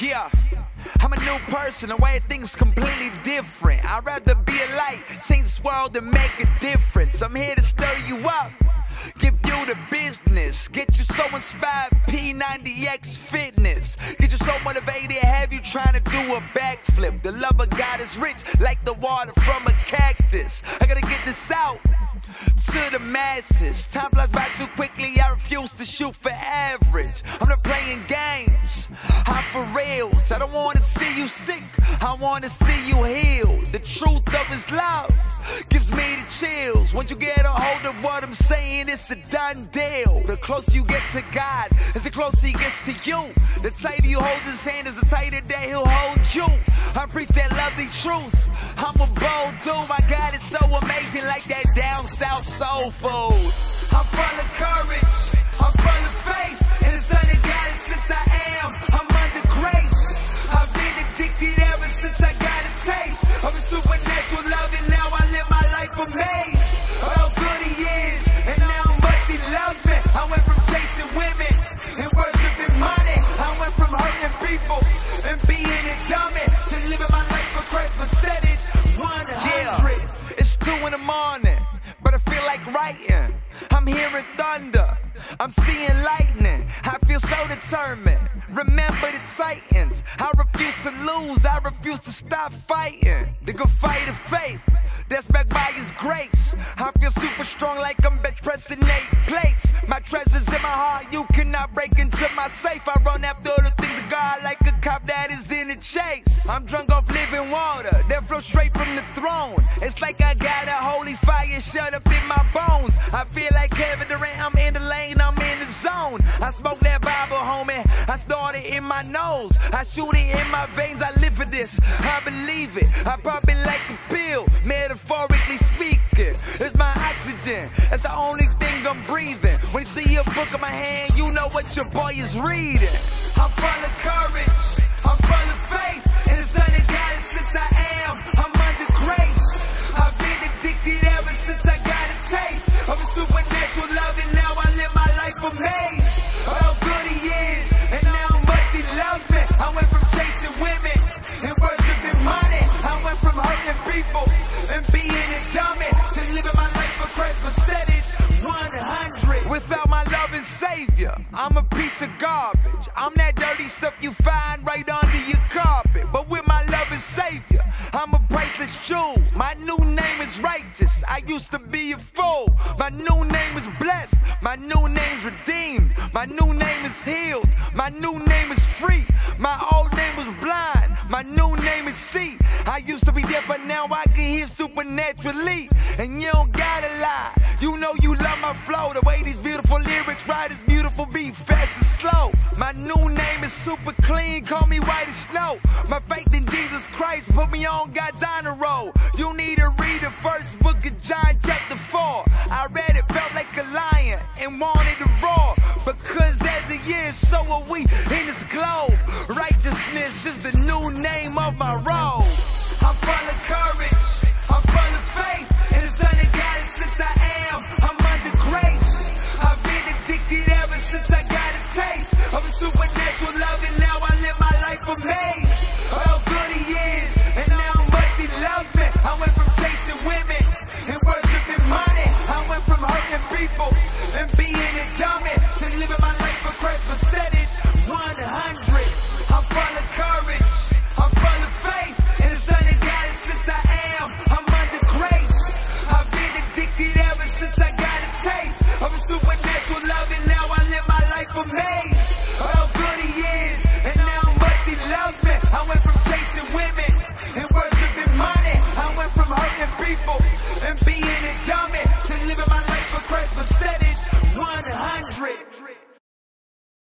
Yeah, I'm a new person, the way things completely different. I'd rather be a light, change this world and make a difference. I'm here to stir you up, give you the business, get you so inspired. P90X Fitness, get you so motivated, have you trying to do a backflip. The love of God is rich, like the water from a cactus. I gotta get this out to the masses. Time flies by too quickly, I refuse to shoot for average. I'm not playing games, I'm for reals. I don't wanna see you sick, I wanna see you healed. The truth of his love gives me the chills. Once you get a hold of what I'm saying, it's a done deal. The closer you get to God, is the closer he gets to you. The tighter you hold his hand, is the tighter that he'll hold you. I preach that lovely truth. I'm a bold dude, my God is so amazing, like that down south soul food. I'm full of courage, I'm full of faith, and it's only God since I am. I'm under grace. I've been addicted ever since I got a taste of a supernatural love, and now I live my life amazed. How good He is, and how much He loves me. I went from chasing women and worshiping money. I went from hurting people and being I'm hearing thunder. I'm seeing lightning. I feel so determined. Remember the Titans. I refuse to lose. I refuse to stop fighting. The good fight of faith. That's backed by His grace. I feel super strong like I'm bench pressing eight plates. My treasures in my heart. You cannot break into my safe. I run after the like a cop that is in a chase. I'm drunk off living water that flows straight from the throne. It's like I got a holy fire shut up in my bones. I feel like Kevin Durant. I'm in the lane. I'm in the zone. I smoke that Bible, homie. I start it in my nose. I shoot it in my veins. I live for this. I believe it. I pop it like a pill. Metaphorically speaking, it's my oxygen. That's the only thing I'm breathing. When you see a book in my hand, you know what your boy is reading. I'm full of courage. I'm full of faith. And it's only God since I am. I'm under grace. I've been addicted ever since I got a taste of a supernatural love, and now I live my life amazed. How good He is, and how much He loves me. I went from chasing women and worshiping money. I went from hurting people and being a dummy I'm a piece of garbage. I'm that dirty stuff you find right under your carpet. But with my love and Savior, I'm a priceless jewel. My new name is righteous. I used to be a fool. My new name is blessed. My new name's redeemed. My new name is healed. My new name is free. My old name was blind. My new name is see. I used to be deaf, but now I can hear supernaturally. And you don't gotta lie. You know you love my flow. The way these beautiful lyrics write is beautiful beat, fast and slow. My new name is super clean. Call me white as snow. My faith in Jesus Christ put me on God's honor roll. You need to read the first book of John, chapter 4. I read it, felt like a lion, and wanted to roar. Because as a year, so are we in this globe. Righteousness is the new name of my role. I'm full of courage, I'm full of people and being